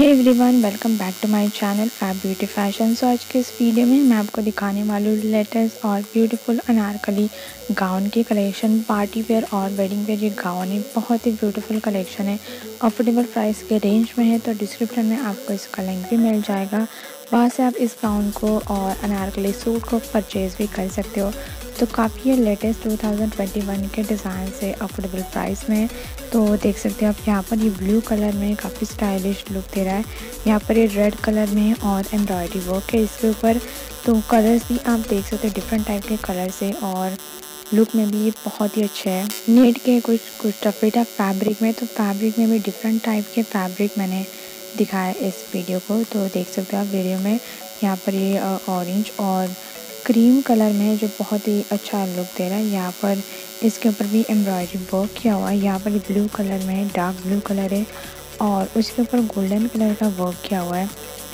Hey everyone welcome back to my channel आप beauty fashion so आज के इस वीडियो में मैं आपको दिखाने वाली हूँ लेटेस्ट और ब्यूटीफुल अनारकली गाउन की कलेक्शन पार्टी वेयर और वेडिंग वेयर ये गाउन है, बहुत ही ब्यूटीफुल कलेक्शन है। अफोर्डेबल प्राइस के रेंज में है तो डिस्क्रिप्शन में आपको इसका लिंक भी मिल जाएगा। वहाँ से आप इस गाउन को और अनारकली सूट को परचेज़ भी कर सकते हो। तो काफ़ी लेटेस्ट 2021 के डिज़ाइन से अफोर्डेबल प्राइस में। तो देख सकते हो आप, यहाँ पर ये ब्लू कलर में काफ़ी स्टाइलिश लुक दे रहा है। यहाँ पर ये रेड कलर में और एम्ब्रॉयडरी वर्क है इसके ऊपर। तो कलर्स भी आप देख सकते हो डिफरेंट टाइप के कलर्स है और लुक में भी ये बहुत ही अच्छा है। नेट के कुछ कुछ टफेटा फैब्रिक में तो फैब्रिक में भी डिफरेंट टाइप के फैब्रिक मैंने दिखाया इस वीडियो को। तो देख सकते हो आप वीडियो में, यहाँ पर ये ऑरेंज और क्रीम कलर में जो बहुत ही अच्छा लुक दे रहा है। यहाँ पर इसके ऊपर भी एम्ब्रॉयडरी वर्क किया हुआ है। यहाँ पर ब्लू कलर में है, डार्क ब्लू कलर है और उसके ऊपर गोल्डन कलर का वर्क किया हुआ है।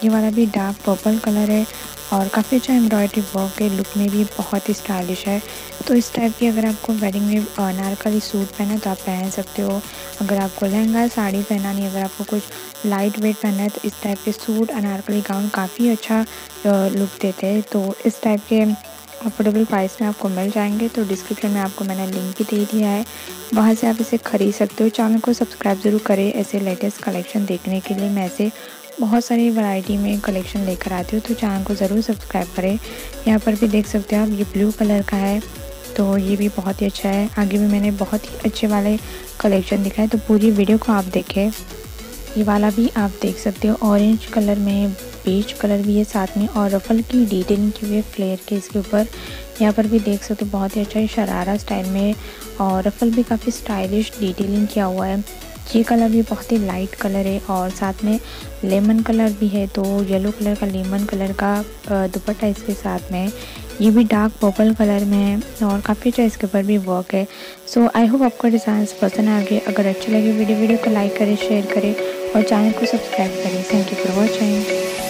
ये वाला भी डार्क पर्पल कलर है और काफ़ी अच्छा एम्ब्रॉयडरी वर्क है लुक में भी बहुत ही स्टाइलिश है। तो इस टाइप की अगर आपको वेडिंग में अनारकली सूट पहना है तो आप पहन सकते हो। अगर आपको लहंगा, साड़ी पहना नहीं अगर आपको कुछ लाइट वेट पहनना है तो इस टाइप के सूट अनारकली गाउन काफ़ी अच्छा लुक देते हैं। तो इस टाइप के अफोर्डेबल प्राइस में आपको मिल जाएँगे। तो डिस्क्रिप्शन में आपको मैंने लिंक भी दे दिया है। वहाँ से आप इसे ख़रीद सकते हो। चैनल को सब्सक्राइब ज़रूर करें ऐसे लेटेस्ट कलेक्शन देखने के लिए। मैं ऐसे बहुत सारी वैरायटी में कलेक्शन लेकर आती हूँ तो चैनल को ज़रूर सब्सक्राइब करें। यहाँ पर भी देख सकते हो आप, ये ब्लू कलर का है तो ये भी बहुत ही अच्छा है। आगे भी मैंने बहुत ही अच्छे वाले कलेक्शन दिखाए तो पूरी वीडियो को आप देखें। ये वाला भी आप देख सकते हो ऑरेंज कलर में बेज कलर भी है साथ में, और रफल की डिटेलिंग की हुई फ्लेयर के इसके ऊपर। यहाँ पर भी देख सकते हो, बहुत ही अच्छा है, शरारा स्टाइल में, और रफल भी काफ़ी स्टाइलिश डिटेलिंग किया हुआ है। ये कलर भी बहुत ही लाइट कलर है और साथ में लेमन कलर भी है तो येलो कलर का लेमन कलर का दुपट्टा इसके साथ में ये भी डार्क पर्पल कलर में है और काफ़ी अच्छा इसके ऊपर भी वर्क है। सो आई होप आपका डिज़ाइन पसंद आ गए अगर अच्छे लगे वीडियो वीडियो को लाइक करें शेयर करें और चैनल को सब्सक्राइब करें। Thank you for watching